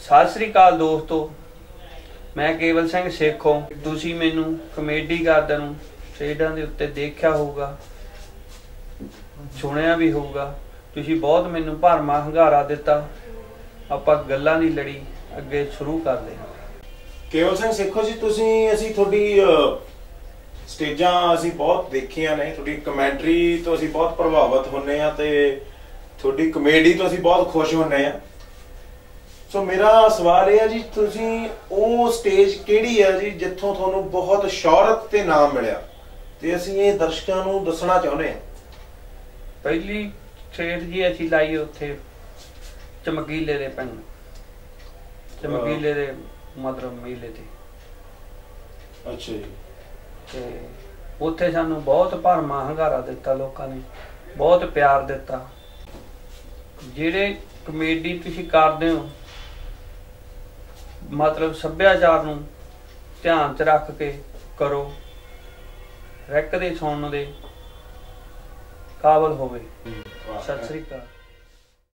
ਸਤਿ ਸ੍ਰੀ ਅਕਾਲ ਦੋਸਤੋ, ਮੈਂ ਕੇਵਲ ਸਿੰਘ ਸੇਖੋਂ। ਤੁਸੀਂ ਮੈਨੂੰ ਕਮੇਡੀ ਕਰਦਿਆਂ ਨੂੰ ਸਟੇਜਾਂ ਦੇ ਉੱਤੇ ਦੇਖਿਆ ਹੋਊਗਾ, ਸੁਣਿਆ ਵੀ ਹੋਊਗਾ। ਤੁਸੀਂ ਬਹੁਤ ਮੈਨੂੰ ਭਰਮਾ ਹੰਗਾਰਾ ਦਿੱਤਾ। ਆਪਾਂ ਗੱਲਾਂ ਦੀ ਲੜੀ, ਅੱਗੇ ਸ਼ੁਰੂ ਕਰਦੇ ਹਾਂ। ਕੇਵਲ ਸਿੰਘ ਸਿੱਖੋ ਜੀ, ਤੁਸੀਂ, ਅਸੀਂ ਤੁਹਾਡੀ ਸਟੇਜਾਂ ਅਸੀਂ ਬਹੁਤ ਦੇਖੀਆਂ ਨੇ। ਤੁਹਾਡੀ ਕਮੈਂਟਰੀ ਤੋਂ ਅਸੀਂ ਬਹੁਤ ਪ੍ਰਭਾਵਿਤ ਹੁੰਨੇ ਆ ਤੇ ਤੁਹਾਡੀ ਕਮੇਡੀ ਤੋਂ ਅਸੀਂ ਬਹੁਤ ਖੁਸ਼ ਹੁੰਨੇ ਆ ਸੋ ਮੇਰਾ ਸਵਾਲ ਇਹ ਹੈ ਜੀ ਤੁਸੀਂ ਉਹ ਸਟੇਜ ਕਿਹੜੀ ਹੈ ਜੀ ਜਿੱਥੋਂ ਤੁਹਾਨੂੰ ਬਹੁਤ ਸ਼ੌਹਰਤ ਤੇ ਨਾਮ ਮਿਲਿਆ? ਤੇ ਅਸੀਂ ਇਹ ਦਰਸ਼ਕਾਂ ਨੂੰ ਦੱਸਣਾ ਚਾਹੁੰਦੇ ਹਾਂ। ਪਹਿਲੀ ਖੇਡ ਜੀ ਅਸੀਂ ਲਾਈ ਉੱਥੇ ਚਮਕੀਲੇ ਦੇ ਪਿੰਡ। ਚਮਕੀਲੇ ਦੇ ਮਤਲਬ ਮੇਲੇ ਤੇ। ਅੱਛਾ ਜੀ। ਤੇ ਉੱਥੇ ਸਾਨੂੰ ਬਹੁਤ ਭਰਮਾ ਹੰਗਾਰਾ ਦਿੱਤਾ ਲੋਕਾਂ ਨੇ ਬਹੁਤ ਪਿਆਰ ਦਿੱਤਾ। ਜਿਹੜੇ ਕਮੇਡੀ ਤੁਸੀਂ ਕਰਦੇ ਹੋ ਮਤਲਬ ਸੱਭਿਆਚਾਰ ਨੂੰ ਧਿਆਨ 'ਚ ਰੱਖ ਕੇ ਕਰੋ। ਰੈਕ ਦੇ ਸੁਣਨ ਦੇ ਕਾਬਲ ਹੋਵੇ। ਸਤਿ ਸ੍ਰੀ ਅਕਾਲ।